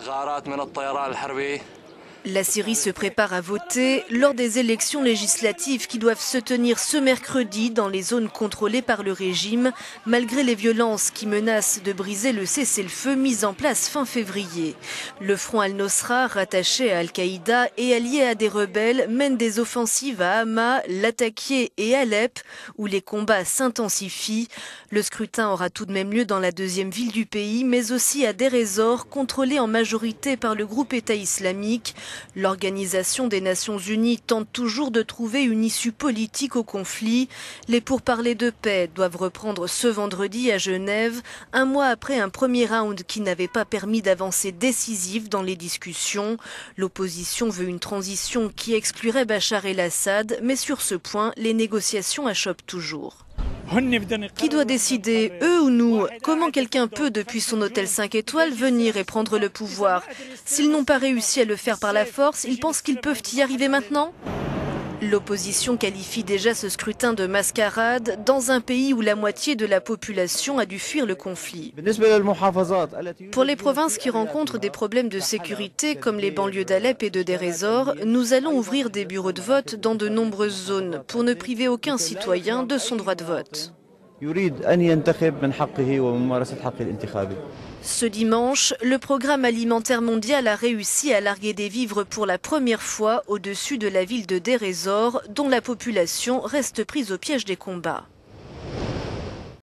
غارات من الطيران الحربي. La Syrie se prépare à voter lors des élections législatives qui doivent se tenir ce mercredi dans les zones contrôlées par le régime, malgré les violences qui menacent de briser le cessez-le-feu mis en place fin février. Le front al-Nosra, rattaché à Al-Qaïda et allié à des rebelles, mène des offensives à Hama, Latakia et Alep, où les combats s'intensifient. Le scrutin aura tout de même lieu dans la deuxième ville du pays, mais aussi à Derezor, contrôlé en majorité par le groupe État islamique. L'Organisation des Nations Unies tente toujours de trouver une issue politique au conflit. Les pourparlers de paix doivent reprendre ce vendredi à Genève, un mois après un premier round qui n'avait pas permis d'avancées décisives dans les discussions. L'opposition veut une transition qui exclurait Bachar el-Assad, mais sur ce point, les négociations achoppent toujours. Qui doit décider, eux ou nous? Comment quelqu'un peut, depuis son hôtel 5 étoiles, venir et prendre le pouvoir? S'ils n'ont pas réussi à le faire par la force, ils pensent qu'ils peuvent y arriver maintenant? L'opposition qualifie déjà ce scrutin de mascarade dans un pays où la moitié de la population a dû fuir le conflit. Pour les provinces qui rencontrent des problèmes de sécurité comme les banlieues d'Alep et de Derezor, nous allons ouvrir des bureaux de vote dans de nombreuses zones pour ne priver aucun citoyen de son droit de vote. Ce dimanche, le programme alimentaire mondial a réussi à larguer des vivres pour la première fois au-dessus de la ville de Derezor, dont la population reste prise au piège des combats.